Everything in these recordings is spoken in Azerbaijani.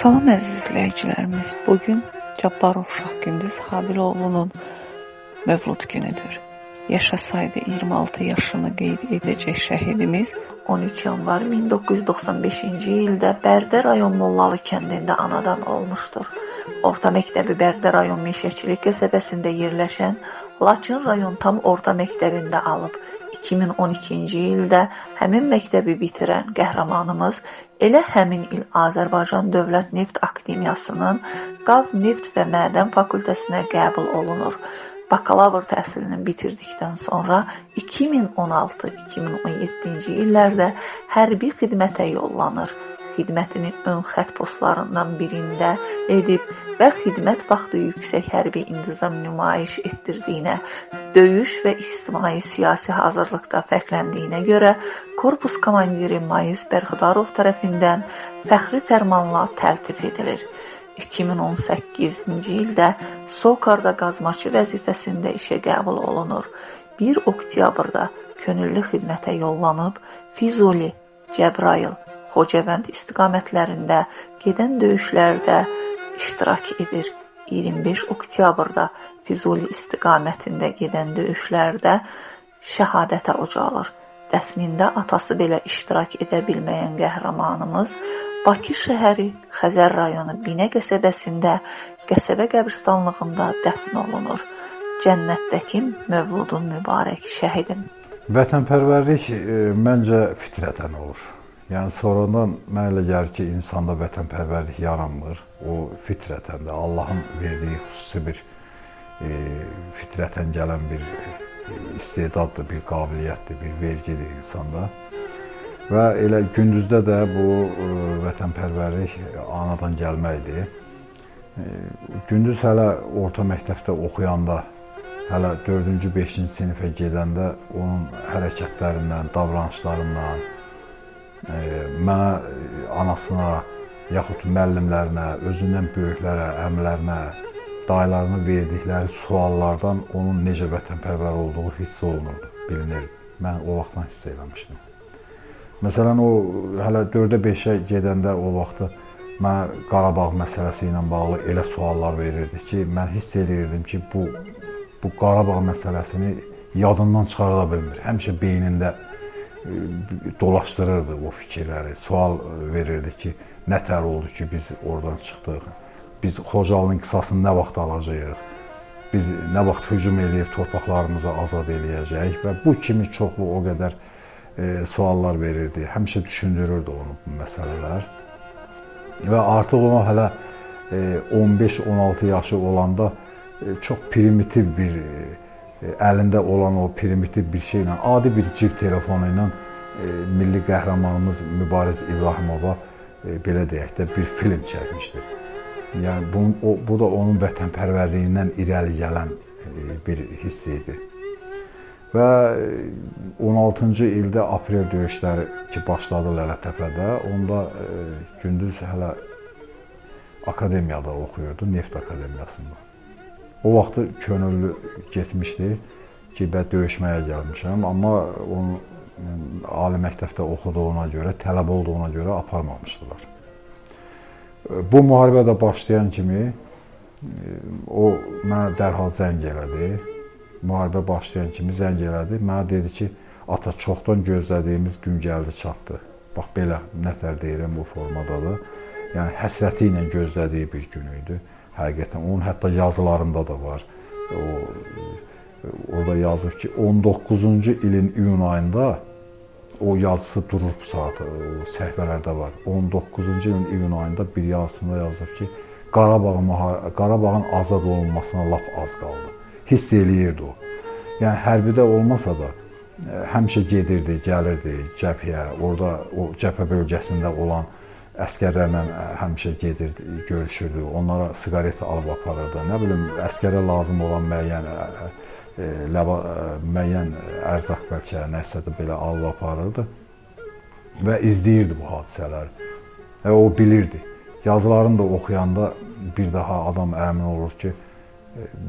Salam əziz izləyicilərimiz. Bu gün Cabbarov Şahgündüz Habiloğlu'nun mövlud günüdür. Yaşasaydı 26 yaşını qeyd edəcək şəhidimiz 13 yanvar 1995-ci ildə Bərdə rayon Mollalı kəndində anadan olmuşdur. Orta məktəbi Bərdə rayon Meşəçilik qəsəbəsində yerləşən Laçın rayon tam orta məktəbində alıb. 2012-ci ildə həmin məktəbi bitirən qəhrəmanımız Elə həmin il Azərbaycan Dövlət Neft Akademiyasının Qaz, Neft və Mədən fakültəsinə qəbul olunur. Bakalavr təhsilini bitirdikdən sonra 2016-2017-ci illərdə hərbi xidmətə yollanır xidmətini ön xətt postlarından birində edib və xidmət vaxtı yüksək hərbi intizam nümayiş etdirdiyinə, döyüş və ictimai siyasi hazırlıqda fərqləndiyinə görə korpus komandiri Mayis Bərxidarov tərəfindən fəxri fərmanla təltif edilir. 2018-ci ildə Sokarda qazmaçı vəzifəsində işə qəbul olunur. 1 oktyabrda könüllü xidmətə yollanıb Füzuli, Cəbrayıl, Xocavənd istiqamətlərində gedən döyüşlərdə iştirak edir. 25 oktyabrda Füzuli istiqamətində gedən döyüşlərdə şəhadətə ucalır. Dəfnində atası belə iştirak edə bilməyən qəhrəmanımız Bakı şəhəri Xəzər rayonu Binə qəsəbəsində qəsəbə qəbristanlığında dəfn olunur. Cənnətdəki mövludun mübarək şəhidim. Vətənpərvərlik e, məncə fitrətən olur. Yəni sonradan mənə elə gəlir ki, insanda vətənpərvərlik yaranmır. O fitrətən də Allahın verdiyi xüsusi bir e, fitrətən gələn bir e, istedaddır, bir qabiliyyətdir, bir vergidir insanda. Və elə gündüzdə də bu e, vətənpərvərlik anadan gəlməkdir. E, gündüz hələ orta məktəbdə oxuyanda, hələ 4-cü, 5-ci sinifə gedəndə onun hərəkətlərindən, davranışlarından, mənə, anasına, yaxud müəllimlərinə, özündən böyüklərə, əmlərinə, dayılarına verdikləri suallardan onun necə vətənpərvər olduğu hiss olunurdu, bilinirdi. Mən o vaxtdan hiss eləmişdim. Məsələn, o hələ 4-ə 5-ə gedəndə o vaxtı mənə Qarabağ məsələsi ilə bağlı elə suallar verirdi ki, mən hiss eləyirdim ki, bu bu Qarabağ məsələsini yadından çıxarda bilmir. Həmişə beynində dolaşdırırdı o fikirləri, sual verirdi ki, nətər oldu ki, biz oradan çıxdıq, biz Xocalının qisasını nə vaxt alacağıq, biz nə vaxt hücum eləyib torpaqlarımızı azad eləyəcəyik və bu kimi çoxlu o qədər e, suallar verirdi. Həmişə düşündürürdü onu bu məsələlər. Və artıq o hələ e, 15-16 yaşı olanda e, çox primitiv bir e, əlində olan o primitiv bir şeylə, adi bir cib telefonu ilə e, milli qəhrəmanımız Mübariz İbrahimova e, belə deyək də bir film çəkmişdir. Yəni bu o, bu da onun vətənpərvərliyindən irəli gələn e, bir hiss idi. Və 16-cı ildə aprel döyüşləri ki başladı Lələtəpədə, onda e, gündüz hələ akademiyada oxuyurdu, Neft Akademiyasında. O vaxtı könüllü getmişdi ki, bə döyüşməyə gəlmişəm, amma onu ali məktəbdə oxuduğuna görə, tələb olduğuna görə aparmamışdılar. Bu müharibə də başlayan kimi o mənə dərhal zəng elədi. Müharibə başlayan kimi zəng elədi. Mənə dedi ki, ata çoxdan gözlədiyimiz gün gəldi, çatdı. Bax belə nətər deyirəm bu formadadır. Yəni həsrəti ilə gözlədiyi bir gün idi. Həqiqətən onun hətta yazılarında da var. O orada yazıb ki, 19-cu ilin iyun ayında o yazısı durur bu saat, o səhifələrdə var. 19-cu ilin iyun ayında bir yazısında yazıb ki, Qarabağın Qarabağın azad olunmasına lap az qaldı. Hiss eləyirdi o. Yəni hərbidə olmasa da e, həmişə gedirdi, gəlirdi cəbhəyə, orada o cəbhə bölgəsində olan əskərlərlə e, həmişə gedir, görüşürdü. Onlara siqaret alıb aparırdı. Nə bilim, əskərə lazım olan müəyyən e, e, ləva, müəyyən ərzaq bəlkə nəsə də belə alıb aparırdı və izləyirdi bu hadisələri. Və o bilirdi. Yazılarını da oxuyanda bir daha adam əmin olur ki,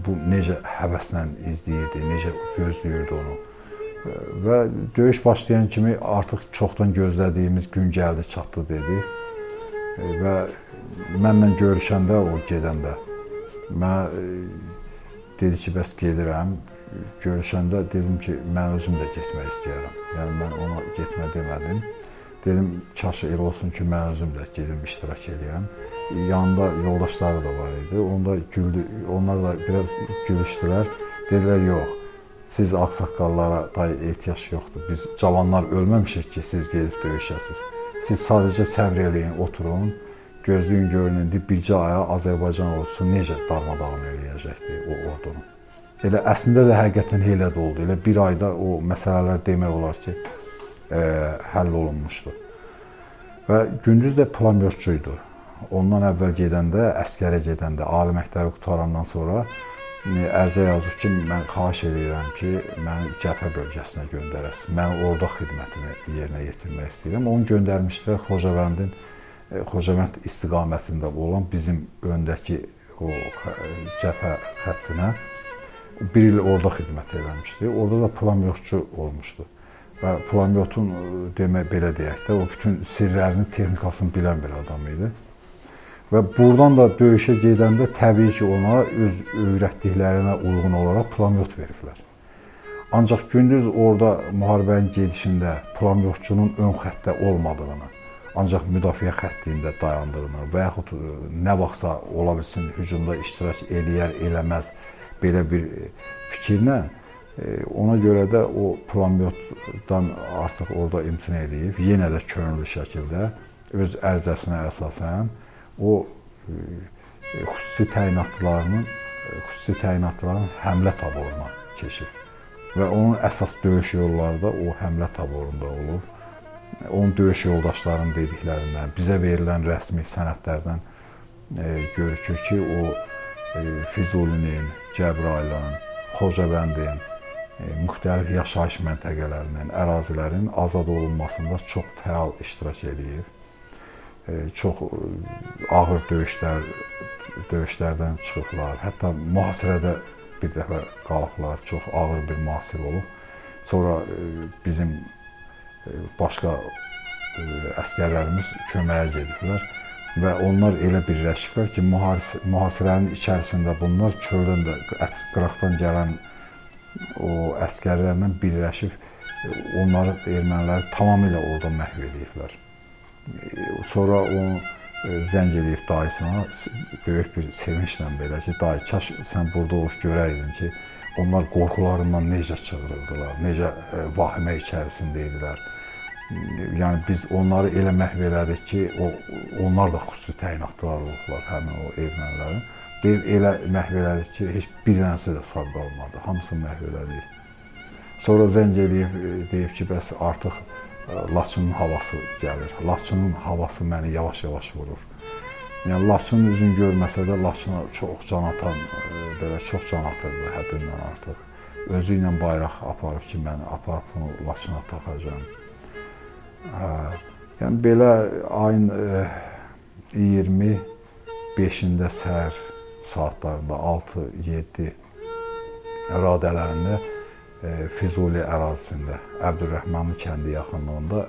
bu necə həvəslə izləyirdi, necə gözləyirdi onu. Və döyüş başlayan kimi artıq çoxdan gözlədiyimiz gün gəldi, çatdı dedi. E, və mənlə görüşəndə o gedəndə mən e, dedi ki, bəs gedirəm. Görüşəndə dedim ki, mən özüm də getmək istəyirəm. Yəni mən ona getmə demədim. Dedim, kaş elə olsun ki, mən özüm də gedim iştirak edəyəm. Yanında yoldaşları da var idi. Onda güldü, onlar da biraz gülüşdülər. Dedilər, yox, siz ağsaqqallara dayı ehtiyac yoxdur. Biz cavanlar ölməmişik ki, siz gedib döyüşəsiz. Siz sadəcə səbr eləyin, oturun, gözləyin görün indi bircə aya Azərbaycan ordusu necə darmadağın eləyəcəkdi o ordunu. Elə əslində də həqiqətən elə də oldu. Elə bir ayda o məsələlər demək olar ki, e, həll olunmuşdu. Və gündüz də pulemyotçu idi. Ondan əvvəl gedəndə, əskərə gedəndə, ali məktəbi qutarandan sonra ərizə yazıb ki, mən xahiş edirəm ki, məni cəbhə bölgəsinə göndərəsiniz. Mən orada xidmətimi yerinə yetirmək istəyirəm. Onu göndərmişdilər Xocavəndin e, Xocavənd istiqamətində olan bizim öndəki o cəbhə xəttinə bir il orada xidmət eləmişdi. Orada da pulemyotçu olmuşdu. Və pulemyotun demək belə deyək də, o bütün sirlərini, texnikasını bilən bir adam idi. Və buradan da döyüşə gedəndə təbii ki, ona öz öyrətdiklərinə uyğun olaraq pulemyot veriblər. Ancaq gündüz orada müharibənin gedişində pulemyotçunun ön xəttdə olmadığını, ancaq müdafiə xəttində dayandığını və yaxud nə vaxtsa ola bilsin hücumda iştirak eləyər, eləməz belə bir fikirlə e, ona görə də o pulemyotdan artıq orada imtina edib, yenə də könüllü şəkildə öz ərizəsinə əsasən o e, xüsusi təyinatlarının e, xüsusi təyinatların həmlə taboruna keçib. Və onun əsas döyüş yolları da o həmlə taborunda olub. Onun döyüş yoldaşlarının dediklərindən, bizə verilən rəsmi sənədlərdən görükür ki, o Füzulinin, Cəbrayılın, Xocavəndin, e, müxtəlif yaşayış məntəqələrinin, ərazilərin azad olunmasında çox fəal iştirak eləyir. E, çox e, ağır döyüşlər döyüşlərdən çıxıblar. Hətta mühasirədə bir dəfə qalıblar. Çox ağır bir mühasirə olub. Sonra bizim başqa əskərlərimiz köməyə gediblər və onlar elə birləşiblər ki, mühasirənin içərisində bunlar çöldən də qıraqdan gələn o əskərlərlə birləşib onları erməniləri tamamilə orada məhv ediblər. Sonra o e, zəng edib dayısına böyük bir sevinclə belə ki, dayı kaş sən burada olub görəydin ki, onlar qorxularından necə çığırırdılar, necə e, vahimə içərisində idilər yəni biz onları elə məhv elədik ki, o onlar da xüsusi təyinatlar olublar həmin o ermənilərin. Deyib elə məhv elədik ki, heç bir dənəsi də sağ qalmadı. Hamısını məhv elədik. Sonra zəng eləyib deyib ki, bəs artıq Laçının havası gəlir. Laçının havası məni yavaş-yavaş vurur. Yəni Laçının üzün görməsə də Laçına çox can atan, belə çox can atırdı həddindən artıq. Özü ilə bayraq aparıb ki, mən aparıb bunu Laçına taxacağam. Yəni belə ayın 25-də e, səhər saatlarında 6-7 radələrində Füzuli ərazisində Əbdürrəhmanlı kəndi yaxınlığında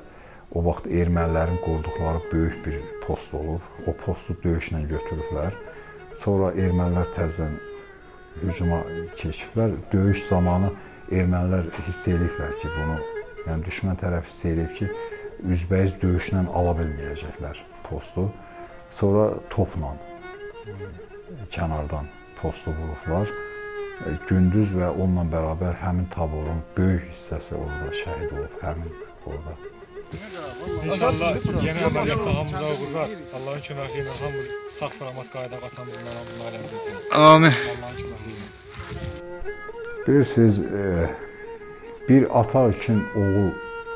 o vaxt ermənilərin qurduqları böyük bir post olub. O postu döyüşlə götürüblər. Sonra ermənilər təzədən hücuma keçiblər. Döyüş zamanı ermənilər hiss ediblər ki, bunu, yəni düşmən tərəf hiss edib ki, üzbəyiz döyüşlə ala bilməyəcəklər postu. Sonra topla kənardan postu vurublar. E, gündüz və onunla bərabər həmin taborun böyük hissəsi orada şəhid olub, həmin orada. İnşallah yeni əməliyyatda hamımıza uğurlar. Allahın köməyi ilə hamımız sağ-salamat qayıdaq atamızın, anamızın, ailəmizin. Amin. Allahın köməyi ilə. Bilirsiniz, e, bir ata üçün oğul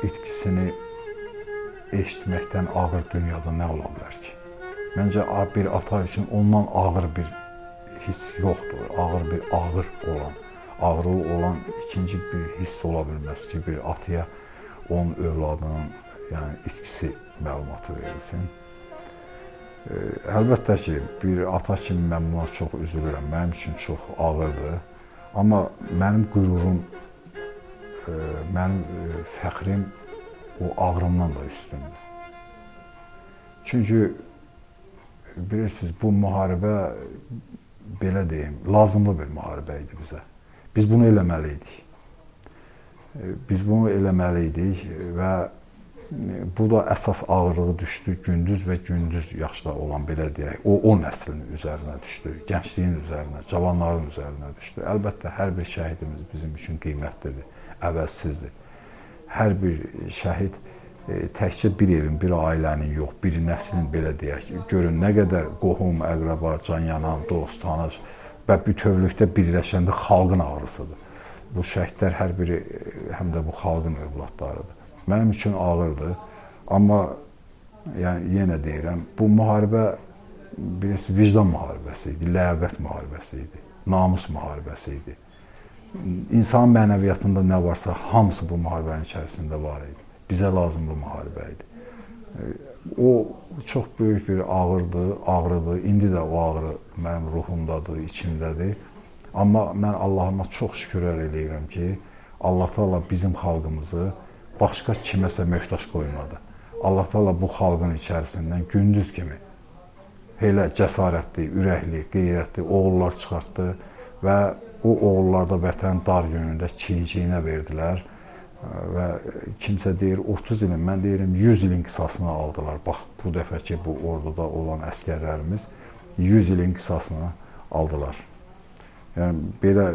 itkisini eşitməkdən ağır dünyada nə ola bilər ki? Məncə bir ata üçün ondan ağır bir hiss yoxdur. Ağır bir ağır olan, ağırlı olan ikinci bir hiss ola bilməz ki, bir ataya onun övladının yəni itkisi məlumatı verilsin. E, əlbəttə ki, bir ata kimi mən buna çox üzülürəm. Mənim üçün çox ağırdır. Amma mənim qürurum, e, mənim e, fəxrim o ağrımdan da üstündür. Çünki bilirsiniz, bu müharibə belə deyim, lazımlı bir müharibə idi bizə. Biz bunu eləməli idik. Biz bunu eləməli idik və bu da əsas ağırlığı düşdü gündüz və gündüz yaşda olan belə deyək, o o nəslin üzərinə düşdü, gəncliyin üzərinə, cavanların üzərinə düşdü. Əlbəttə hər bir şəhidimiz bizim üçün qiymətlidir, əvəzsizdir. Hər bir şəhid e, təkcə bir evin, bir ailənin yox, bir nəslin belə deyək, görün nə qədər qohum, əqrəba, can yanan, dost, tanış və bütövlükdə birləşəndə xalqın ağrısıdır. Bu şəhidlər hər biri e, həm də bu xalqın övladlarıdır mənim üçün ağırdır. Amma yəni yenə deyirəm, bu müharibə bilirsiniz, vicdan müharibəsi idi, ləyaqət müharibəsi idi, namus müharibəsi idi. İnsan mənəviyyatında nə varsa, hamısı bu müharibənin içərisində var idi. Bizə lazımlı müharibə idi. O çox böyük bir ağırdır, ağrıdır. İndi də o ağrı mənim ruhumdadır, içimdədir. Amma mən Allahıma çox şükürlər eləyirəm ki, Allah Taala bizim xalqımızı başqa kiməsə möhtac qoymadı. Allah Taala bu xalqın içərisindən gündüz kimi elə cəsarətli, ürəkli, qeyrətli oğullar çıxartdı və o oğullarda vətən dar günündə çiyin-çiyinə verdilər və kimsə deyir 30 ilin, mən deyirəm 100 ilin qisasını aldılar. Bax, bu dəfəki bu orduda olan əskərlərimiz 100 ilin qisasını aldılar. Yəni belə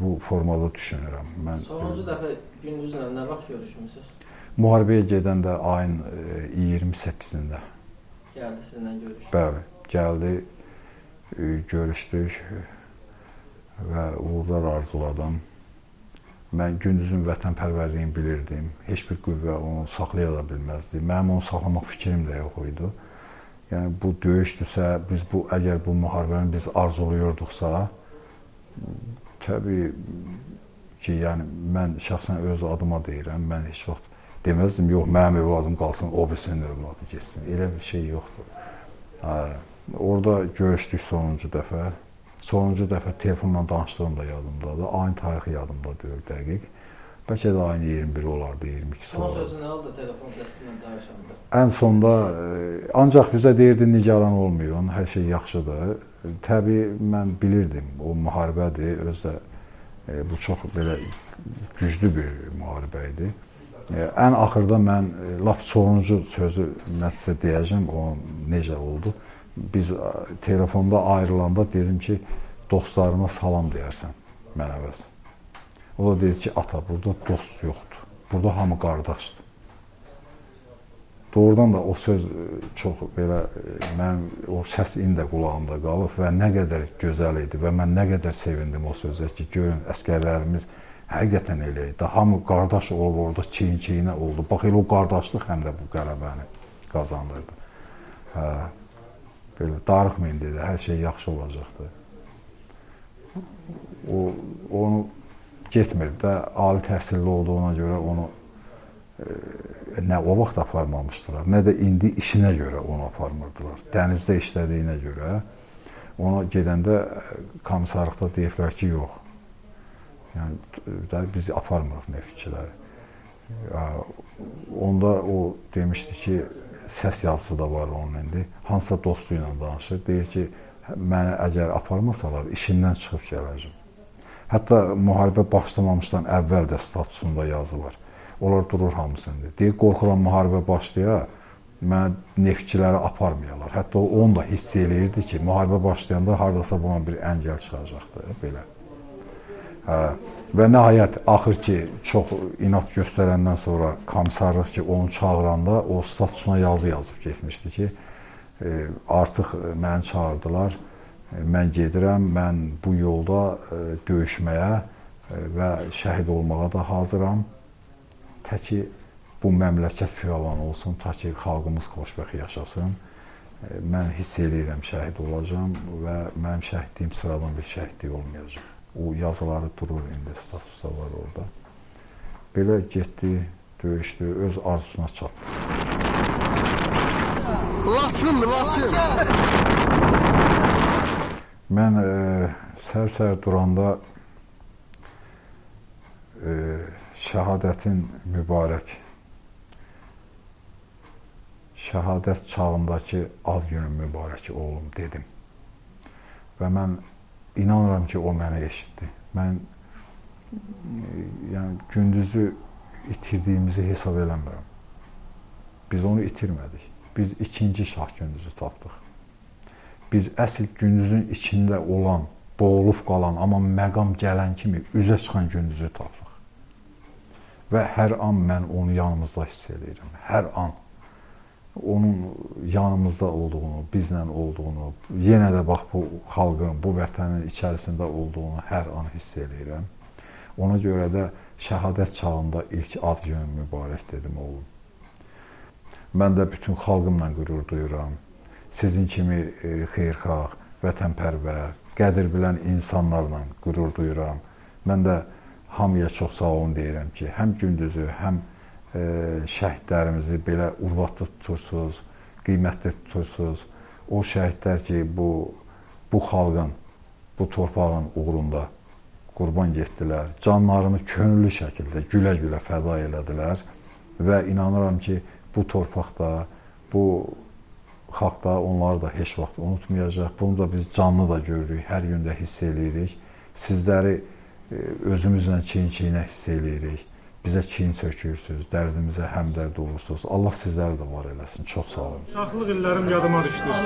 bu formada düşünürəm. Mən Sonuncu dəfə gündüzlə nə vaxt görüşmüsüz? Müharibəyə gedəndə ayın 28-də. Gəldi sizinlə görüş. Bəli, gəldi, e, görüşdük və uğurlar arzuladım. Mən gündüzün vətənpərvərliyini bilirdim. Heç bir qüvvə onu saxlaya da bilməzdi. Mənim onu saxlamaq fikrim də yox idi. Yəni bu döyüşdüsə, biz bu əgər bu müharibəni biz arzulayırdıqsa, təbii ki, yəni mən şəxsən öz adıma deyirəm, mən heç vaxt deməzdim, yox, mənim övladım qalsın, o birisinin övladı getsin. Elə bir şey yoxdur. Hə, orada görüşdük sonuncu dəfə. Sonuncu dəfə telefonla danışdığım da yadımdadır. Ayın tarixi yadımda deyil dəqiq. Bəlkə də ayın 21 olardı, 22 Son olardı. sözü nə oldu telefonda sizinlə danışanda? Ən sonda e, ancaq bizə deyirdi nigaran olmayın, hər şey yaxşıdır. Təbii mən bilirdim, o müharibədir, özü də e, bu çox belə güclü bir müharibə idi. E, ən axırda mən lap sonuncu sözü mən sizə deyəcəm, o necə oldu. Biz e, telefonda ayrılanda dedim ki, dostlarıma salam deyərsən mənə bəs. O da dedi ki, ata, burada dost yoxdur. Burada hamı qardaşdır. Doğrudan da o söz e, çox belə e, mənim o səs indi qulağımda qalıb və nə qədər gözəl idi və mən nə qədər sevindim o sözə ki, görün əskərlərimiz həqiqətən elə idi. Hamı qardaş olub orada çiyin-çiyinə oldu. Bax elə o qardaşlıq həm də bu qələbəni qazandırdı. Hə. Belə darıxma indi də hər şey yaxşı olacaqdı. O onu getmir də ali təhsilli olduğuna görə onu e, nə o vaxt aparmamışdılar, nə də indi işinə görə onu aparmırdılar. Dənizdə işlədiyinə görə ona gedəndə e, komissarlıqda deyiblər ki, yox. Yəni də bizi aparmırıq neftçiləri. Onda o demişdi ki, səs yazısı da var onun indi. Hansısa dostu ilə danışır. Deyir ki, məni əgər aparmasalar işindən çıxıb gələcəm. Hətta müharibə başlamamışdan əvvəl də statusunda yazı var. Onlar durur hamısında. Deyir, qorxuram müharibə başlaya, mənə neftçiləri aparmayalar. Hətta o onu da hiss eləyirdi ki, müharibə başlayanda hardasa buna bir əngəl çıxacaqdı, belə. Hə. Və nəhayət axır ki, çox inat göstərəndən sonra komissarlıq ki, onu çağıranda o statusuna yazı yazıb getmişdi ki, e, artıq məni çağırdılar. E, mən gedirəm, mən bu yolda e, döyüşməyə e, və şəhid olmağa da hazıram. Təki bu məmləkət firavan olsun, ta ki xalqımız xoşbəxt yaşasın. Mən hiss eləyirəm şəhid olacağam və mənim şəhidliyim sıradan bir şəhidlik olmayacaq. O yazıları durur indi statusda var orada. Belə getdi, döyüşdü, öz arzusuna çatdı. Laçın, Laçın. Mən e, sər-sər duranda e, şəhadətin mübarək şəhadət çağındakı ad günün mübarək oğlum dedim. Və mən inanıram ki, o məni eşitdi. Mən yəni gündüzü itirdiyimizi hesab eləmirəm. Biz onu itirmədik. Biz ikinci şah gündüzü tapdıq. Biz əsl gündüzün içində olan, boğulub qalan, amma məqam gələn kimi üzə çıxan gündüzü tapdıq. Və hər an mən onu yanımızda hiss edirəm. Hər an onun yanımızda olduğunu, bizlə olduğunu, yenə də bax bu xalqın, bu vətənin içərisində olduğunu hər an hiss edirəm. Ona görə də şəhadət çağında ilk ad günü mübarək dedim oğlum. Mən də bütün xalqımla qürur duyuram. Sizin kimi e, xeyirxah, vətənpərvər, qədir bilən insanlarla qürur duyuram. Mən də hamıya çox sağ olun deyirəm ki, həm gündüzü, həm şəhidlərimizi belə urvatlı tutursunuz, qiymətli tutursunuz. O şəhidlər ki, bu bu xalqın, bu torpağın uğrunda qurban getdilər. Canlarını könüllü şəkildə gülə-gülə fəda elədilər və inanıram ki, bu torpaqda, bu xalqda onları da heç vaxt unutmayacaq. Bunu da biz canlı da görürük, hər gün də hiss eləyirik. Sizləri e, özümüzlə çiyin-çiyinə hiss eləyirik. Bizə çiyin sökürsünüz, dərdimizə həmdərd olursunuz. Allah sizləri də var eləsin. Çox sağ olun. Uşaqlıq illərim yadıma düşdü.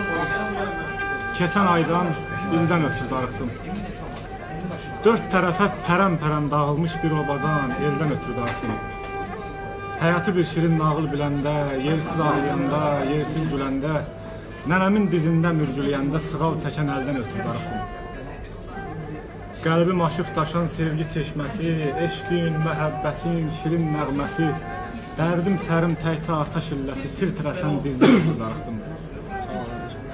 Keçən aydan ildən ötürü darıxdım. Dörd tərəfə pərəm-pərəm dağılmış bir obadan eldən ötürü darıxdım. Həyatı bir şirin nağıl biləndə, yersiz ağlayanda, yersiz güləndə, nənəmin dizində mürgüləyəndə sığal çəkən əldən ötürü darıxdım. Qəlbim aşıb daşan sevgi çeşməsi, eşqin, məhəbbətin şirin nəğməsi, dərdim sərim təkcə atəş illəsi, tir-tirəsən dizdən ötürü darıxdım.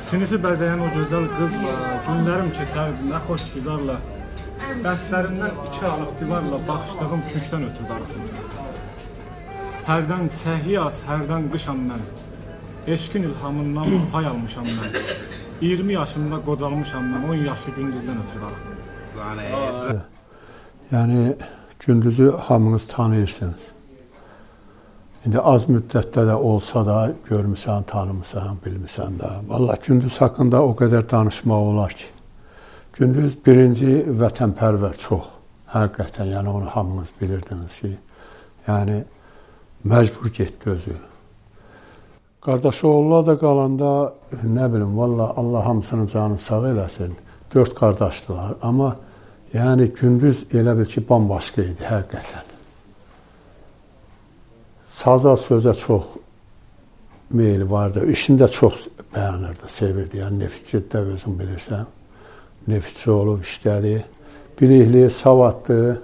Sinifi bəzəyən o gözəl qızla, günlərim keçərdi nə xoş güzarla, dərslərindən iki alıq divarla baxışdığım küşdən ötürü darıxdım. Hərdən səhyas, hərdən qışam mən. Eşqin ilhamından pay almışam mən. 20 yaşımda qocalmışam mən, 10 yaşlı gündüzdən ötürü darıxdım. Yəni gündüzü hamınız tanıyırsınız. İndi az müddətdə də olsa da görmüsən, tanımısan, bilmisən də. Vallahi gündüz haqqında o qədər danışmaq olar ki. Gündüz birinci vətənpərvər çox. Həqiqətən, yəni onu hamınız bilirdiniz ki, yəni məcbur getdi özü. Qardaşı oğullar da qalanda nə bilim, valla Allah hamısının canını sağ eləsin. Dörd qardaşdılar, amma yəni gündüz elə bil ki, bambaşqa idi həqiqətən. Saza sözə çox meyli vardı. İşini də çox bəyənirdi, sevirdi. Yəni Neftçidə özün bilirsən. Neftçi olub işlədi. Bilikli, savadlı.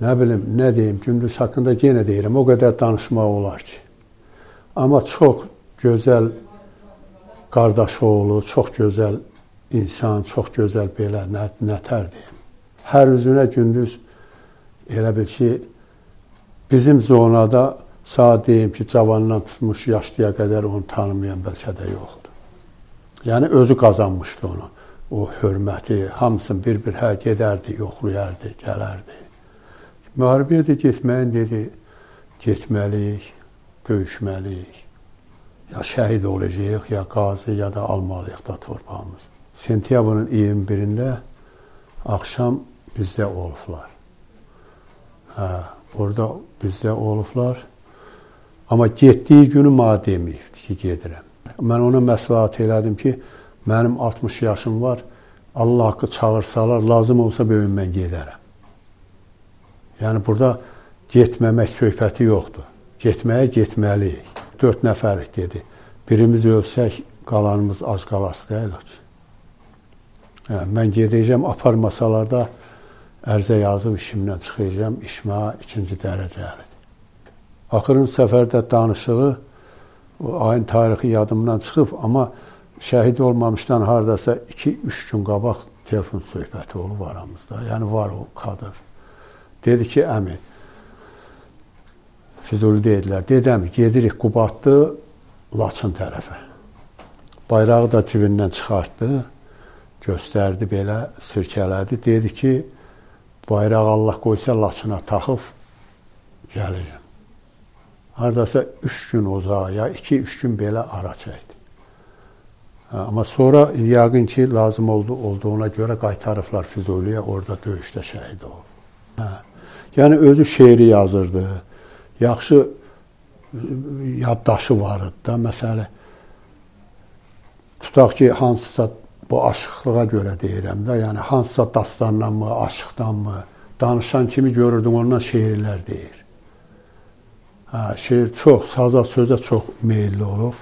Nə bilim, nə deyim, gündüz haqqında yenə deyirəm, o qədər danışmaq olar ki. Amma çox gözəl qardaş oğlu, çox gözəl insan, çox gözəl belə nə, nətər deyim. Hər üzünə gündüz elə bil ki, bizim zonada Sağ deyim ki, cavandan tutmuş yaşlıya qədər onu tanımayan bəlkə də yoxdur. Yəni özü qazanmışdı onu. O hörməti, hamısını bir-bir hə gedərdi, yoxlayardı, gələrdi. Müharibəyə də getməyin dedi, getməliyik, döyüşməliyik. Ya şəhid olacağıq, ya qazi, ya da almalıyıq da torpağımız. Sentyabrın 21-də axşam bizdə olublar. Hə, burada bizdə olublar. Amma getdiyi günü mənə deməyibdi ki, gedirəm. Mən ona məsləhət elədim ki, mənim 60 yaşım var, Allah haqqı çağırsalar, lazım olsa böyün mən gedərəm. Yəni burada getməmək söhbəti yoxdur. Getməyə getməliyik. Dörd nəfərik dedi. Birimiz ölsək, qalanımız az qalası deyil ki. Yəni, mən gedəcəm, aparmasalar da ərzə yazıb işimdən çıxacağam, işmə ikinci dərəcəlidir. Axırıncı səfərdə danışığı o ayın tarixi yadımdan çıxıb, amma şəhid olmamışdan hardasa 2-3 gün qabaq telefon söhbəti olub aramızda. Yəni var o kadr. Dedi ki, əmi Füzuli dedilər. Dedəm, gedirik Qubadlı Laçın tərəfə. Bayrağı da cibindən çıxartdı, göstərdi belə, sirkələdi. Dedi ki, bayrağı Allah qoysa Laçına taxıb gəlirim. Hardasa 3 gün uzağa, ya 2-3 gün belə ara çəkdi. Amma sonra yəqin ki, lazım oldu olduğuna görə qaytarıblar Füzuliyə, orada döyüşdə şəhid oldu. Hə. Yəni özü şeiri yazırdı. Yaxşı yaddaşı var idi da. Məsələ tutaq ki, hansısa bu aşıqlığa görə deyirəm də, yəni hansısa dastandanmı, aşıqdanmı danışan kimi görürdüm ondan şeirlər deyir. Hə, şeir çox, saza, sözə çox meylli olub.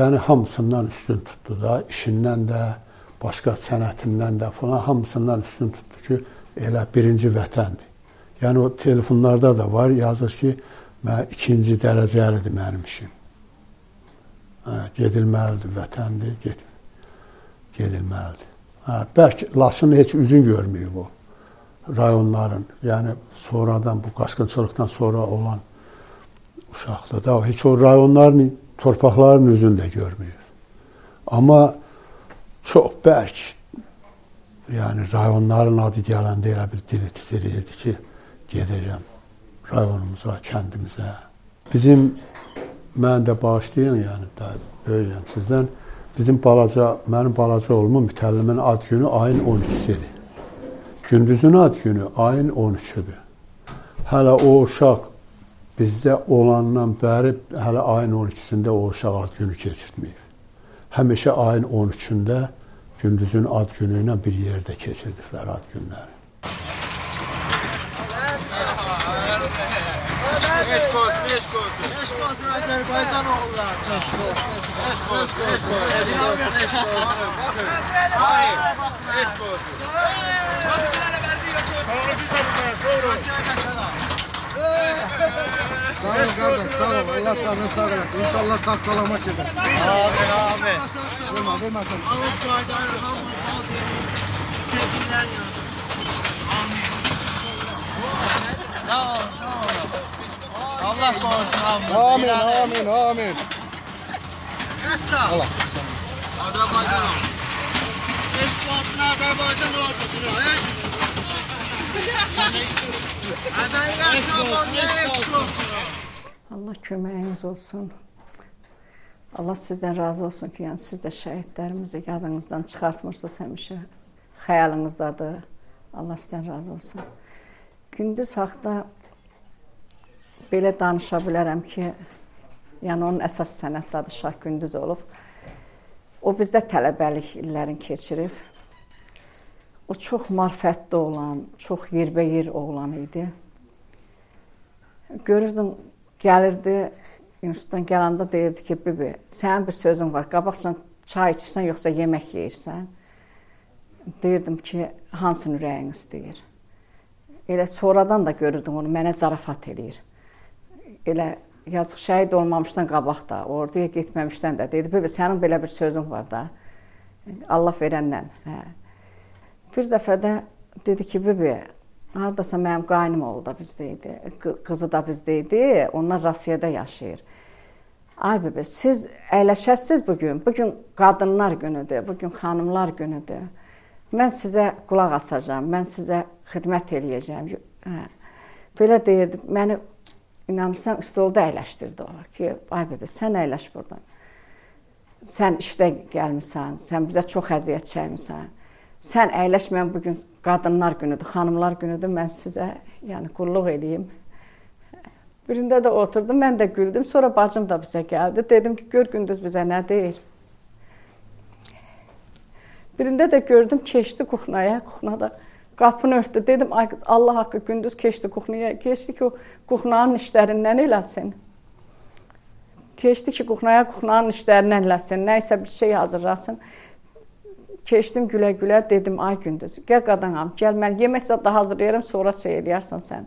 Vətəni hamısından üstün tutdu da, işindən də, başqa sənətindən də falan hamısından üstün tutdu ki, elə birinci vətəndir. Yəni o telefonlarda da var, yazır ki, mən ikinci dərəcəlidir mənim işim. Hə, gedilməlidir, vətəndir, get, gedilməlidir. Hə, bəlkə Laçın heç üzün görməyib o rayonların. Yəni sonradan bu qaçqınçılıqdan sonra olan uşaqdır da, heç o rayonların torpaqların üzünü də görməyib. Amma çox bərk yəni rayonların adı gələndə elə bir dili titrirdi ki, gedəcəm rayonumuza, kəndimizə. Bizim mən də bağışlayın, yəni də böyüyəm sizdən. Bizim balaca, mənim balaca oğlumun mütəllimin ad günü ayın 12-sidir. Gündüzün ad günü ayın 13-üdür. Hələ o uşaq bizdə olandan bəri hələ ayın 12-sində o uşaq ad günü keçirtməyib. Həmişə ayın 13-ündə gündüzün ad günü ilə bir yerdə keçirdiklər ad günləri. Eşk olsun, eşk olsun. Eşk olsun Azerbaycan oğullar. Eşk olsun, eşk olsun. Eşk olsun, eşk olsun. Eşk olsun. Bakın. Hayır, eşk olsun. Sağ ol kardeş, sağ ol. Allah canını sağ olasın. İnşallah sağ salamat eder. Amin, amin. Vurma, vurma sen. Allah korusun amin. Amin, amin, amin. Allah. Azerbaycan. Eşk olsun Azerbaycan ordusuna. he? Allah köməyiniz olsun. Allah sizdən razı olsun ki, yəni siz də şəhidlərimizi yadınızdan çıxartmırsınız həmişə. Xəyalınızdadır. Allah sizdən razı olsun. Gündüz haqda belə danışa bilərəm ki, yəni onun əsas sənət adı Şah Gündüz olub. O bizdə tələbəlik illərini keçirib. O çox marifətli olan, çox yerbəyer oğlan idi. Görürdüm, gəlirdi, institutdan gələndə deyirdi ki, bibi, sənin bir sözün var, qabaqcan çay içirsən, yoxsa yemək yeyirsən? Deyirdim ki, hansını ürəyin istəyir? Elə sonradan da görürdüm onu, mənə zarafat eləyir. Elə yazıq şəhid olmamışdan qabaq da, orduya getməmişdən də dedi, bibi, sənin belə bir sözün var da, Allah verəndən. Hə. Bir dəfə də dedi ki, bibi, hardasa mənim qaynım oğlu da bizdə idi, qı- qızı da bizdə idi, onlar Rusiyada yaşayır. Ay bibi, siz əyləşəsiz bu gün. Bu gün qadınlar günüdür, bu gün xanımlar günüdür. Mən sizə qulaq asacağam, mən sizə xidmət eləyəcəm. Hə. Belə deyirdi. Məni inanırsan stolda əyləşdirdi o ki, ay bebe, sən əyləş burdan. Sən işdə gəlmisən, sən bizə çox əziyyət çəkmisən. Sən əyləş, mən bu gün qadınlar günüdür, xanımlar günüdür. Mən sizə yəni qulluq eləyim. Birində də oturdum, mən də güldüm. Sonra bacım da bizə gəldi. Dedim ki, gör gündüz bizə nə deyir. Birində də gördüm keçdi kuxnaya, kuxnada qapını örtdü. Dedim ay qız Allah haqqı gündüz keçdi kuxnaya. Keçdi ki o kuxnanın işlərindən eləsin. Keçdi ki kuxnaya kuxnanın işlərindən eləsin. Nə isə bir şey hazırlasın. Keçdim gülə-gülə dedim ay gündüz. Gəl qadanam, gəl mən yemək da hazırlayıram, sonra çay eləyərsən sən.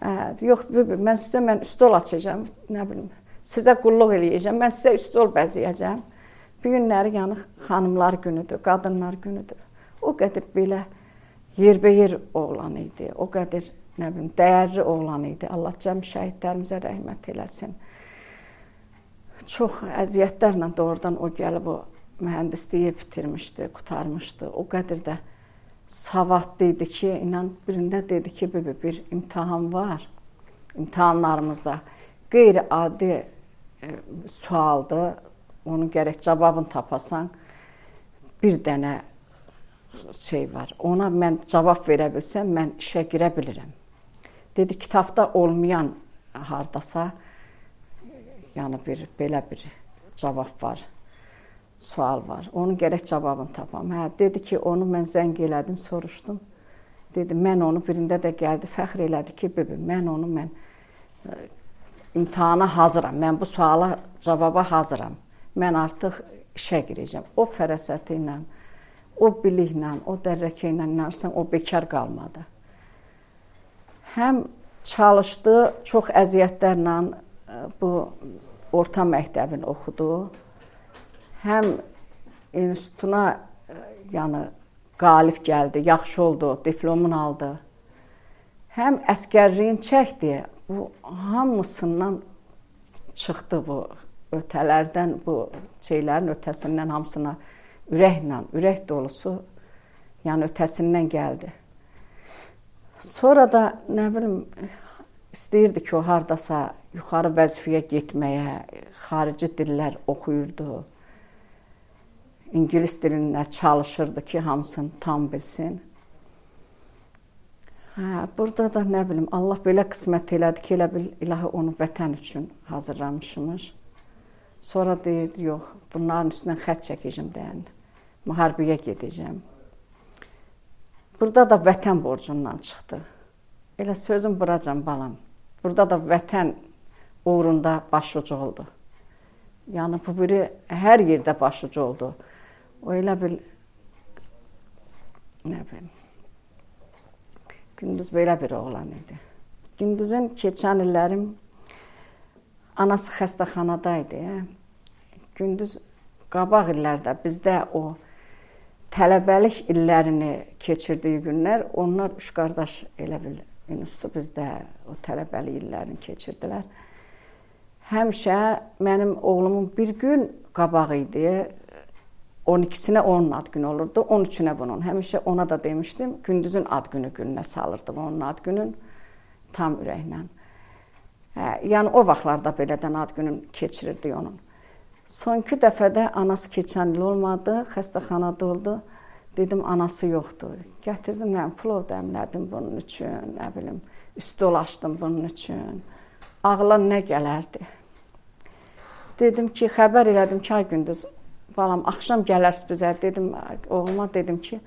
Hə, yox, mən sizə mən stol açacağam, nə bilim. Sizə qulluq eləyəcəm. Mən sizə stol bəzəyəcəm. Bu günləri yəni xanımlar günüdür, qadınlar günüdür. O qədər belə yerbəyer oğlan idi. O qədər nə bilim dəyərli oğlan idi. Allah cəm şəhidlərimizə rəhmət eləsin. Çox əziyyətlərlə doğrudan o gəlib o mühəndisliyi bitirmişdi, qutarmışdı. O qədər də savadlı idi ki, inan birində dedi ki, bir, bir imtahan var. İmtahanlarımızda qeyri-adi e, sualdır onun gərək cavabını tapasan. Bir dənə şey var. Ona mən cavab verə bilsəm, mən işə girə bilirəm. Dedi, kitabda olmayan hardasa yəni bir belə bir cavab var. Sual var. Onun gərək cavabını tapam. Hə, dedi ki, onu mən zəng elədim, soruşdum. Dedi, mən onu birində də gəldi, fəxr elədi ki, bibi, mən onu mən ə, imtahana hazıram. Mən bu suala cavaba hazıram mən artıq işə girəcəm. O fərasəti ilə, o biliklə, o dərrəkə ilə inanırsan, o bekar qalmadı. Həm çalışdı, çox əziyyətlərlə e, bu orta məktəbin oxudu. Həm institutuna e, yəni qalib gəldi, yaxşı oldu, diplomunu aldı. Həm əskərliyin çəkdi. Bu hamısından çıxdı bu ötələrdən bu şeylərin ötəsindən hamısına ürəklə, ürək dolusu yəni ötəsindən gəldi. Sonra da nə bilim istəyirdi ki, o hardasa yuxarı vəzifəyə getməyə, xarici dillər oxuyurdu. İngilis dilində çalışırdı ki, hamısını tam bilsin. Hə, burada da nə bilim Allah belə qismət elədi ki, elə bil ilahi onu vətən üçün hazırlamışmış. Sonra deyirdi, yox, bunların üstündən xətt çəkəcəm deyən. Müharibəyə gedəcəm. Burada da vətən borcundan çıxdı. Elə sözüm buracan balam. Burada da vətən uğrunda başucu oldu. Yəni bu biri hər yerdə başucu oldu. O elə bil nə bilim. Gündüz belə bir oğlan idi. Gündüzün keçən illərim Anası xəstəxanada idi. Gündüz qabaq illərdə bizdə o tələbəlik illərini keçirdiyi günlər, onlar üç qardaş elə bil institutu bizdə o tələbəlik illərini keçirdilər. Həmişə mənim oğlumun bir gün qabağı idi. 12-sinə onun ad günü olurdu, 13-ünə bunun. Həmişə ona da demişdim, gündüzün ad günü gününə salırdım onun ad günün tam ürəklə. Hə, yəni o vaxtlarda belədən ad günün keçirirdik onun. Sonki dəfədə anası keçən il olmadı, xəstəxanada oldu. Dedim anası yoxdur. Gətirdim mən plov dəmlədim bunun üçün, nə bilim, üstü açdım bunun üçün. Ağla nə gələrdi? Dedim ki, xəbər elədim ki, ay gündüz balam axşam gələrsiz bizə. Dedim oğluma dedim ki,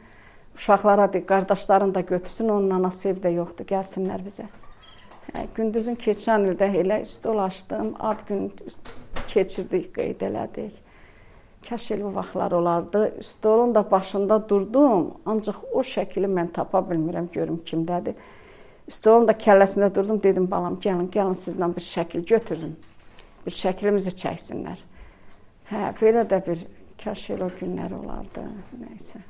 uşaqlara de, qardaşların da götürsün, onun anası evdə yoxdur, gəlsinlər bizə. Hə, gündüzün keçən ildə elə stol açdım, ad gün keçirdik, qeyd elədik. Kaş elə o vaxtlar olardı. Stolun da başında durdum, ancaq o şəkili mən tapa bilmirəm, görüm kimdədir. Stolun da kəlləsində durdum, dedim balam, gəlin, gəlin sizlə bir şəkil götürün. Bir şəklimizi çəksinlər. Hə, belə də bir kaş elə günlər olardı, nəysə.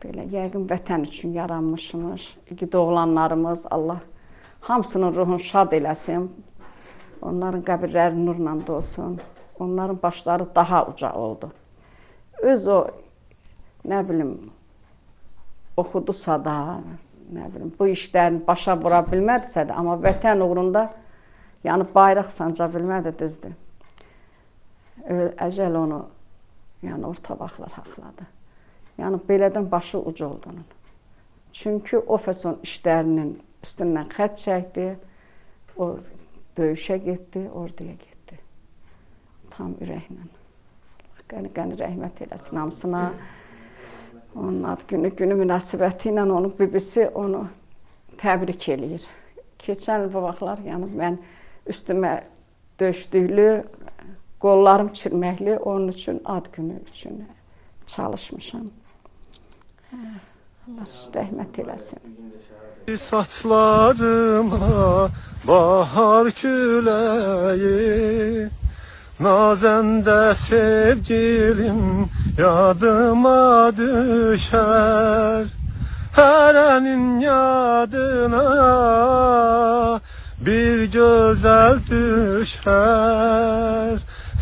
Belə yəqin vətən üçün yaranmışmış. İki doğulanlarımız Allah Hamısının ruhunu şad eləsin. Onların qəbirləri nurla dolsun. Onların başları daha uca oldu. Öz o nə bilim oxudusa da, nə bilim, bu işlərin başa vura bilmədisə də, amma vətən uğrunda yəni bayraq sanca bilmədi düzdür. Əcəl onu yəni orta vaxtlar haqladı. Yəni belədən başı ucu oldu onun. Çünki Ofeson işlərinin üstündən xətt çəkdi. O döyüşə getdi, orduya getdi. Tam ürəklə. Qəni qəni rəhmət eləsin hamısına. Onun ad günü günü münasibəti ilə onun bibisi onu təbrik eləyir. Keçən il bu vaxtlar yəni mən üstümə döşdüklü, qollarım çirməkli onun üçün ad günü üçün çalışmışam. Hə, Allah rəhmət eləsin. Saçlarıma bahar küləyi Nazəndə sevgilim yadıma düşər Hərənin yadına bir gözəl düşər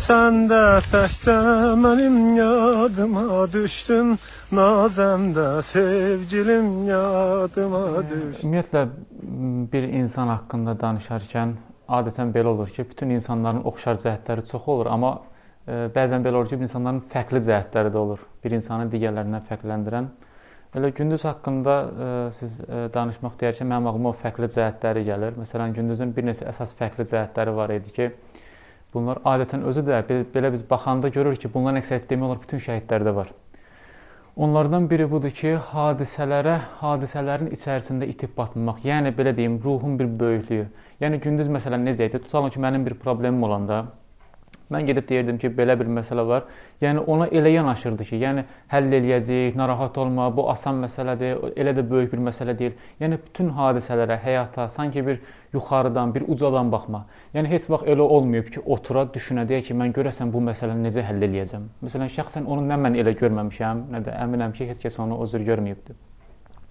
Sən də təkcə mənim yadıma düşdün Nazəndə sevgilim yadıma düşdün Ümumiyyətlə bir insan haqqında danışarkən adətən belə olur ki, bütün insanların oxşar cəhətləri çox olur, amma e, bəzən belə olur ki, insanların fərqli cəhətləri də olur. Bir insanı digərlərindən fərqləndirən. Elə gündüz haqqında e, siz e, danışmaq deyərkən mənim ağlıma o fərqli cəhətləri gəlir. Məsələn, gündüzün bir neçə əsas fərqli cəhətləri var idi ki, bunlar adətən özü də belə, biz baxanda görürük ki, bunların əksəriyyəti demək olar bütün şəhidlərdə var. Onlardan biri budur ki, hadisələrə, hadisələrin içərisində itib batmaq. Yəni belə deyim, ruhun bir böyüklüyü. Yəni gündüz məsələn necə idi? Tutalım ki, mənim bir problemim olanda mən gedib deyirdim ki, belə bir məsələ var. Yəni ona elə yanaşırdı ki, yəni həll eləyəcəyik, narahat olma, bu asan məsələdir, elə də böyük bir məsələ deyil. Yəni bütün hadisələrə, həyata sanki bir yuxarıdan, bir ucadan baxma. Yəni heç vaxt elə olmayıb ki, otura düşünə deyə ki, mən görəsən bu məsələni necə həll eləyəcəm. Məsələn, şəxsən onu nə mən elə görməmişəm, nə də əminəm ki, heç kəs onu o cür görməyibdi.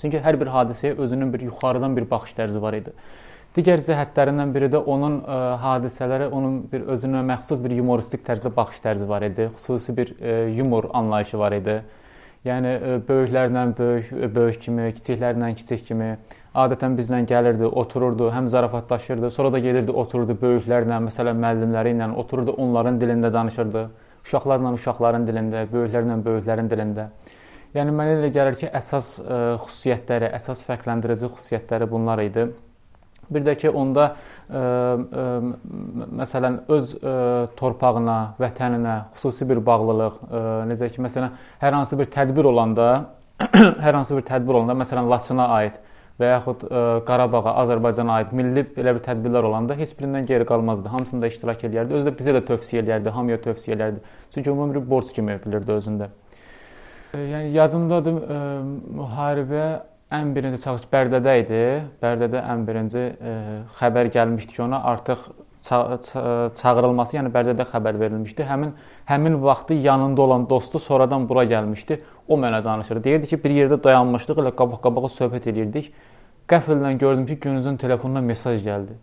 Çünki hər bir hadisəyə özünün bir yuxarıdan bir baxış tərzi var idi. Digər cəhətlərindən biri də onun ə, hadisələrə onun bir özünə məxsus bir yumoristik tərzdə baxış tərzi var idi. Xüsusi bir ə, yumor anlayışı var idi. Yəni ə, böyüklərlə böyük, böyük kimi, kiçiklərlə kiçik kimi adətən bizlə gəlirdi, otururdu, həm zarafatlaşırdı, sonra da gedirdi, otururdu böyüklərlə, məsələn, müəllimləri ilə otururdu, onların dilində danışırdı. Uşaqlarla uşaqların dilində, böyüklərlə böyüklərin dilində. Yəni mənə elə gəlir ki, əsas ə, xüsusiyyətləri, əsas fərqləndirici xüsusiyyətləri bunlar idi. Bir də ki, onda ə, ə, məsələn öz ə, torpağına, vətəninə xüsusi bir bağlılıq, ə, necə ki, məsələn, hər hansı bir tədbir olanda, hər hansı bir tədbir olanda, məsələn, Laçına aid və yaxud ə, Qarabağa, Azərbaycana aid milli belə bir tədbirlər olanda heç birindən geri qalmazdı. Hamısında iştirak eləyərdi. Özü də bizə də tövsiyə eləyərdi, hamıya tövsiyə eləyərdi. Çünki ümumi bir borc kimi bilirdi özündə. Yəni yadımdadır, ə, müharibə ən birinci çağırış Bərdədə idi. Bərdədə ən birinci ə, xəbər gəlmişdi ki, ona artıq ça ça çağırılması, yəni Bərdədə xəbər verilmişdi. Həmin həmin vaxtı yanında olan dostu sonradan bura gəlmişdi. O mənə danışırdı. Deyirdi ki, bir yerdə dayanmışdıq, elə qabaq-qabağa söhbət edirdik. Qəfildən gördüm ki, Gündüzün telefonuna mesaj gəldi.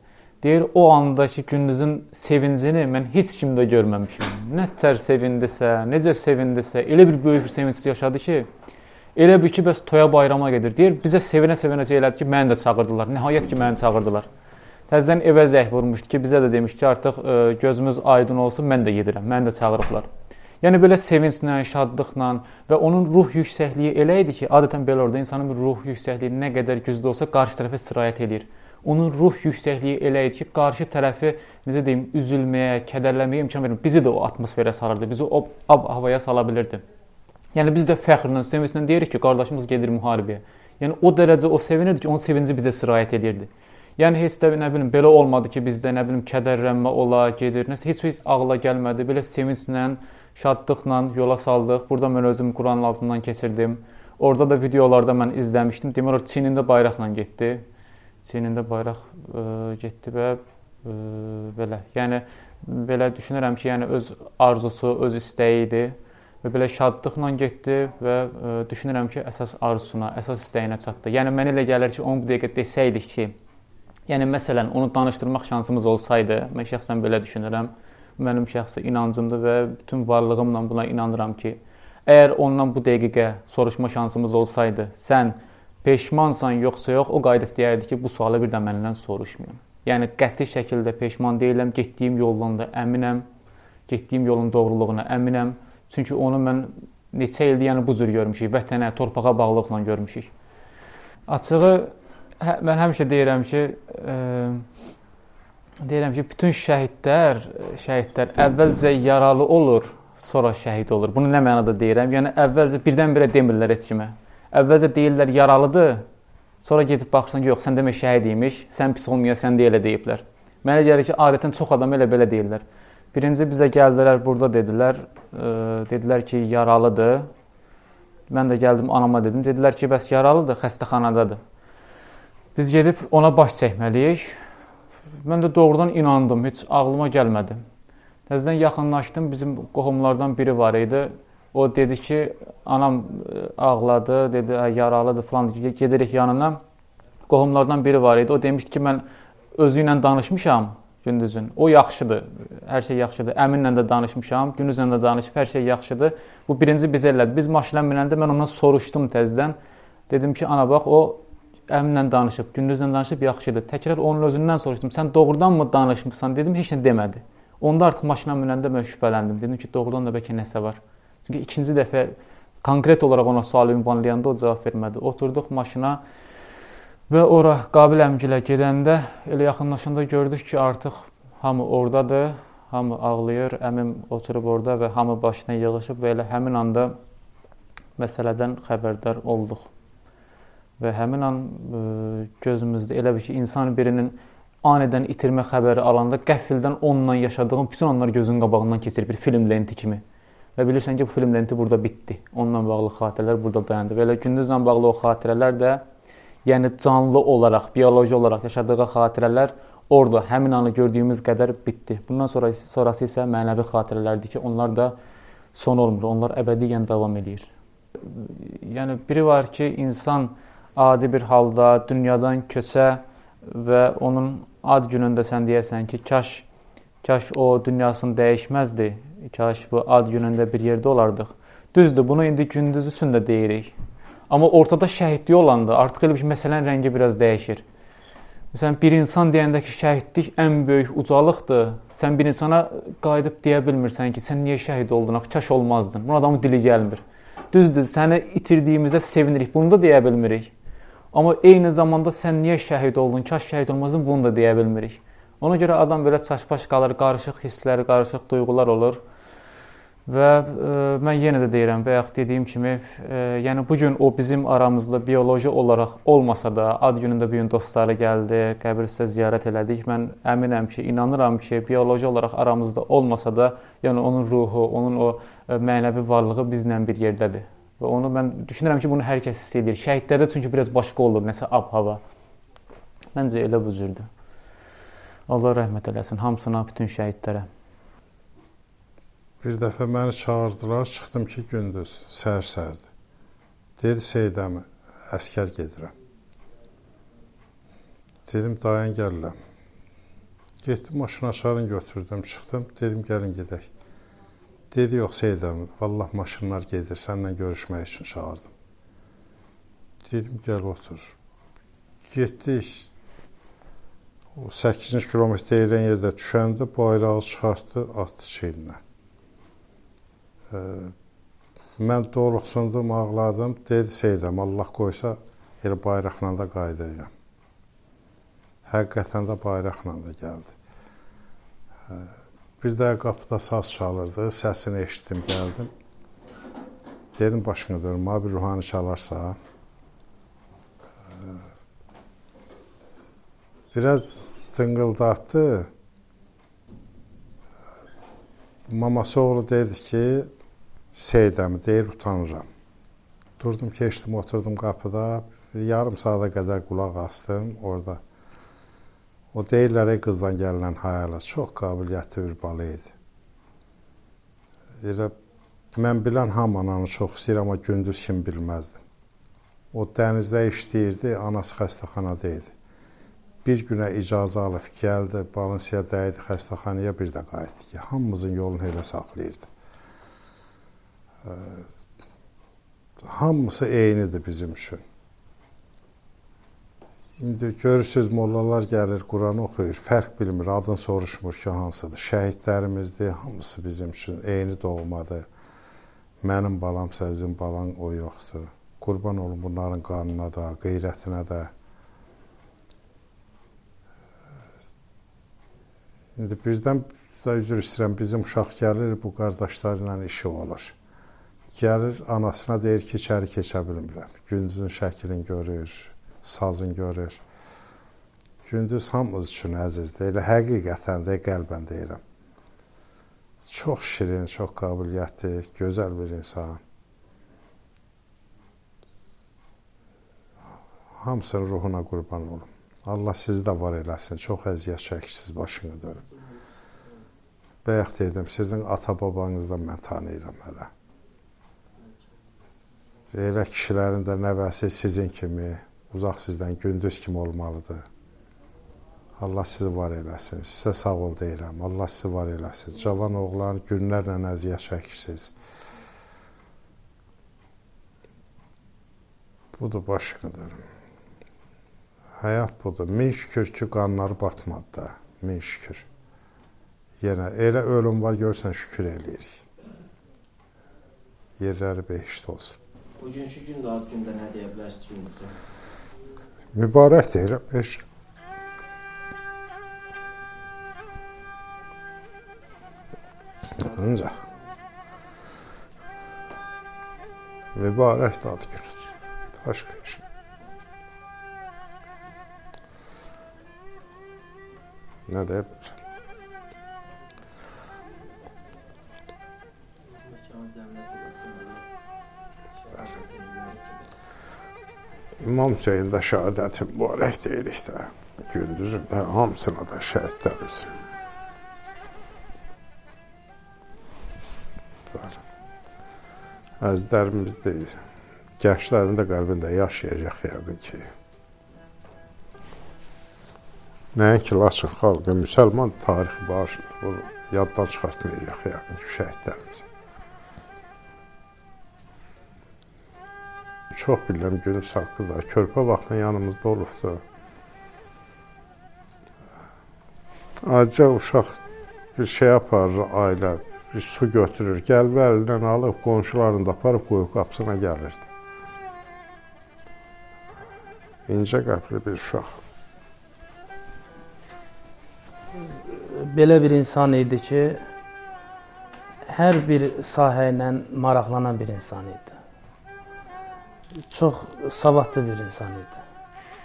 Deyir, o andakı Gündüzün sevincini mən heç kimdə görməmişəm. Nə tər sevindisə, necə sevindisə, elə bir böyük bir sevinc yaşadı ki, elə bir ki, bəs toya bayrama gedir. Deyir, bizə sevinə-sevinə elədi ki, məni də çağırdılar. Nəhayət ki, məni çağırdılar. Təzədən evə zəng vurmuşdu ki, bizə də demişdi ki, artıq ə, gözümüz aydın olsun, mən də gedirəm. Məni də çağırıblar. Yəni belə sevinclə, şadlıqla və onun ruh yüksəkliyi elə idi ki, adətən belə orada insanın ruh yüksəkliyi nə qədər güclü olsa qarşı tərəfə sirayət eləyir. Onun ruh yüksəkliyi elə idi ki, qarşı tərəfi necə deyim, üzülməyə, kədərlənməyə imkan vermir. Bizi də o atmosferə salırdı, bizi o ab havaya sala bilirdi. Yəni biz də fəxrlə, sevinclə deyirik ki, qardaşımız gedir müharibəyə. Yəni o dərəcə o sevinirdi ki, onun sevinci bizə sirayət edirdi. Yəni heç də nə bilim belə olmadı ki, bizdə nə bilim kədərlənmə ola, gedir. Nəsə heç heç ağla gəlmədi. Belə sevinclə, şadlıqla yola saldıq. Burada mən özüm Quranın altından keçirdim. Orada da videolarda mən izləmişdim. Demək olar çiynində bayraqla getdi. Çiynində bayraq ə, getdi və ə, belə. Yəni belə düşünürəm ki, yəni öz arzusu, öz istəyi idi və belə şadlıqla getdi və ə, düşünürəm ki, əsas arzusuna, əsas istəyinə çatdı. Yəni mənə elə gəlir ki, onu bu dəqiqə desəydik ki, yəni məsələn onu danışdırmaq şansımız olsaydı, mən şəxsən belə düşünürəm. Mənim şəxsi inancımdır və bütün varlığımla buna inanıram ki, əgər ondan bu dəqiqə soruşma şansımız olsaydı, sən peşmansan yoxsa yox, o qayıdıb deyərdi ki, bu sualı bir də məndən soruşmayın. Yəni qəti şəkildə peşman deyiləm, getdiyim yoldan da əminəm, getdiyim yolun doğruluğuna əminəm. Çünki onu mən neçə ildir yəni bu cür görmüşük, vətənə, torpağa bağlılıqla görmüşük. Açığı hə, mən həmişə deyirəm ki, e, deyirəm ki, bütün şəhidlər, şəhidlər əvvəlcə yaralı olur, sonra şəhid olur. Bunu nə mənada deyirəm? Yəni əvvəlcə birdən-birə demirlər heç kimə. Əvvəlcə deyirlər yaralıdır, sonra gedib baxırsan ki, yox, sən demək şəhid imiş, sən pis olmayasan deyə elə deyiblər. Mənə gəlir ki, adətən çox adam elə belə deyirlər. Birinci bizə gəldilər, burada dedilər, e, dedilər ki, yaralıdır. Mən də gəldim anama dedim. Dedilər ki, bəs yaralıdır, xəstəxanadadır. Biz gedib ona baş çəkməliyik. Mən də doğrudan inandım, heç ağlıma gəlmədi. Təzədən yaxınlaşdım, bizim qohumlardan biri var idi. O dedi ki, anam e, ağladı, dedi, yaralıdır falan, gedirik yanına. Qohumlardan biri var idi. O demişdi ki, mən özü ilə danışmışam gündüzün. O yaxşıdır. Hər şey yaxşıdır. Əminlə də danışmışam, gündüzlə də danışıb hər şey yaxşıdır. Bu birinci bizə elədi. Biz maşına minəndə mən ondan soruşdum təzədən. Dedim ki, ana bax, o əminlə danışıb, gündüzlə danışıb yaxşıdır. Təkrar onun özündən soruşdum. Sən doğrudanmı danışmısan? Dedim, heç nə demədi. Onda artıq maşına minəndə mən şübhələndim. Dedim ki, doğrudan da bəlkə nəsə var. Çünki ikinci dəfə konkret olaraq ona sual ünvanlayanda o cavab vermədi. Oturduq maşına. Və ora Qabil əmgilə gedəndə elə yaxınlaşanda gördük ki, artıq hamı ordadır, hamı ağlayır, əmim oturub orada və hamı başına yığılıb və elə həmin anda məsələdən xəbərdar olduq. Və həmin an ə, e, gözümüzdə elə bir ki, insan birinin anidən itirmə xəbəri alanda qəfildən onunla yaşadığın bütün anlar gözün qabağından keçir bir film lenti kimi. Və bilirsən ki, bu film lenti burada bitdi. Onunla bağlı xatirələr burada dayandı. Və elə gündüzlə bağlı o xatirələr də yəni canlı olaraq, bioloji olaraq yaşadığı xatirələr orada həmin anı gördüyümüz qədər bitdi. Bundan sonra sonrası isə mənəvi xatirələrdir ki, onlar da son olmur. Onlar əbədiyyən davam edir. Yəni biri var ki, insan adi bir halda dünyadan köçə və onun ad günündə sən deyəsən ki, kaş kaş o dünyasını dəyişməzdi. Kaş bu ad günündə bir yerdə olardıq. Düzdür, bunu indi gündüz üçün də deyirik. Amma ortada şəhidlik olanda artıq elə bir məsələnin rəngi biraz dəyişir. Məsələn, bir insan deyəndə ki, şəhidlik ən böyük ucalıqdır. Sən bir insana qayıdıb deyə bilmirsən ki, sən niyə şəhid oldun? Axı kaş olmazdın. Bunun adamın dili gəlmir. Düzdür, səni itirdiyimizdə sevinirik. Bunu da deyə bilmirik. Amma eyni zamanda sən niyə şəhid oldun? Kaş şəhid olmazdın. Bunu da deyə bilmirik. Ona görə adam belə çaşbaş qalır, qarışıq hisslər, qarışıq duyğular olur. Və e, mən yenə də deyirəm, bayaq dediyim kimi, e, yəni bu gün o bizim aramızda bioloji olaraq olmasa da, ad günündə bu gün dostları gəldi, qəbir üstə ziyarət elədik. Mən əminəm ki, inanıram ki, bioloji olaraq aramızda olmasa da, yəni onun ruhu, onun o e, mənəvi varlığı bizlə bir yerdədir. Və onu mən düşünürəm ki, bunu hər kəs hiss edir. Şəhidlərdə çünki biraz başqa olur, nəsə ab-hava. Məncə elə bu cürdür. Allah rəhmət eləsin hamısına, bütün şəhidlərə. Bir dəfə məni çağırdılar, çıxdım ki, gündüz, səhər-səhərdir. Dedi Seydəmi, əskər gedirəm. Dedim, dayan gəlirəm. Getdim, maşın aşarın götürdüm, çıxdım, dedim, gəlin gedək. Dedi, yox Seydəmi, vallah maşınlar gedir, səninlə görüşmək üçün çağırdım. Dedim, gəl otur. Getdik, o 8-ci kilometr deyilən yerdə düşəndə bayrağı çıxartdı, atdı çeyninə. Mən doğruqsundum, ağladım. Dedi Seydəm, Allah qoysa elə bayraqla da qayıdacağam. Həqiqətən də bayraqla da gəldi. Bir də qapıda saz çalırdı, səsini eşitdim, gəldim. Dedim başını dönüm, bir ruhani çalarsa. Biraz tıngıldatdı. Maması oğlu dedi ki, Seydəmi deyir, utanıram. Durdum, keçdim, oturdum qapıda. Bir yarım saata qədər qulaq astım orada. O deyirlər, ey qızdan gələn hayala, çox qabiliyyətli bir balı idi. Elə mən bilən hamı ananı çox istəyir, amma gündüz kim bilməzdim. O dənizdə işləyirdi, anası xəstəxanada idi. Bir günə icazə alıb gəldi, Balansiya dəydi xəstəxanaya bir də qayıtdı ki, hamımızın yolunu elə saxlayırdı hamısı eynidir bizim üçün. İndi görürsüz mollalar gəlir, Quran oxuyur, fərq bilmir, adın soruşmur ki, hansıdır. Şəhidlərimizdir, hamısı bizim üçün eyni doğmadır. Mənim balam səzin balan o yoxdur. Qurban olum bunların qanına da, qeyrətinə də. İndi birdən üzr istəyirəm, bizim uşaq gəlir, bu qardaşlarla işi olur. Gəlir, anasına deyir ki, içəri keçə bilmirəm. Gündüzün şəklini görür, sazın görür. Gündüz hamımız üçün əzizdir. Elə həqiqətən də qəlbən deyirəm. Çox şirin, çox qabiliyyətli, gözəl bir insan. Hamısının ruhuna qurban olum. Allah sizi də var eləsin. Çox əziyyət çəkirsiniz, başını dönün. Bayaq dedim, sizin ata-babanızdan mən tanıyıram hələ. Elə kişilərin də nəvəsi sizin kimi, uzaq sizdən gündüz kimi olmalıdır. Allah sizi var eləsin. Sizə sağ ol deyirəm. Allah sizi var eləsin. Cavan oğlan günlərlə əziyyət çəkirsiniz. Budur başqadır. Həyat budur. Min şükür ki, qanları batmadı da. Min şükür. Yenə elə ölüm var görsən şükür eləyirik. Yerləri behişt olsun. Bugünkü gün də gündə nə deyə bilərsiniz gününüzə? Mübarək deyirəm. Heç Ancaq mübarək də ad günüdür. Başqa nə. Nə deyə bilərəm? İmam Hüseyin də şəhadəti mübarək deyirik də. Gündüzün də hamısına da şəhidlərimizin. Əzizlərimiz deyil. Gənclərin də qəlbində yaşayacaq yəqin ki. Nəinki Laçın xalqı, müsəlman tarixi bağışıdır. Bunu yaddan çıxartmayacaq yəqin ki, şəhidlərimiz. Çox bilirəm günüz haqqında. Körpə vaxtında yanımızda olubdu. Acı uşaq bir şey aparır ailə, bir su götürür, gəlib əlindən alıb qonşularını da aparıb qoyub qapısına gəlirdi. İncə qəlbli bir uşaq. Belə bir insan idi ki, hər bir sahə ilə maraqlanan bir insan idi. Çox savadlı bir insan idi.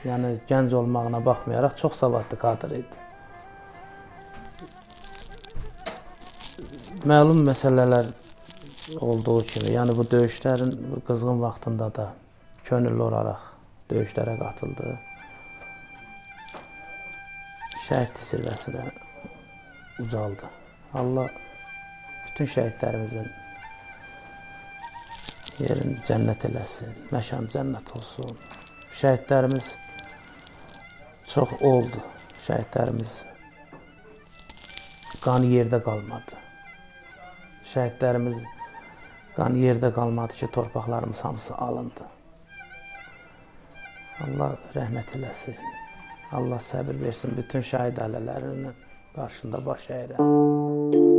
Yəni gənc olmağına baxmayaraq çox savadlı kadr idi. Məlum məsələlər olduğu kimi, yəni bu döyüşlərin bu qızğın vaxtında da könüllü olaraq döyüşlərə qatıldı. Şəhid zirvəsi də ucaldı. Allah bütün şəhidlərimizin yerini cənnət eləsin, məkan cənnət olsun. Şəhidlərimiz çox oldu. Şəhidlərimiz qan yerdə qalmadı. Şəhidlərimiz qan yerdə qalmadı ki, torpaqlarımız hamısı alındı. Allah rəhmət eləsin. Allah səbir versin bütün şəhid ailələrinin qarşısında baş əyirəm.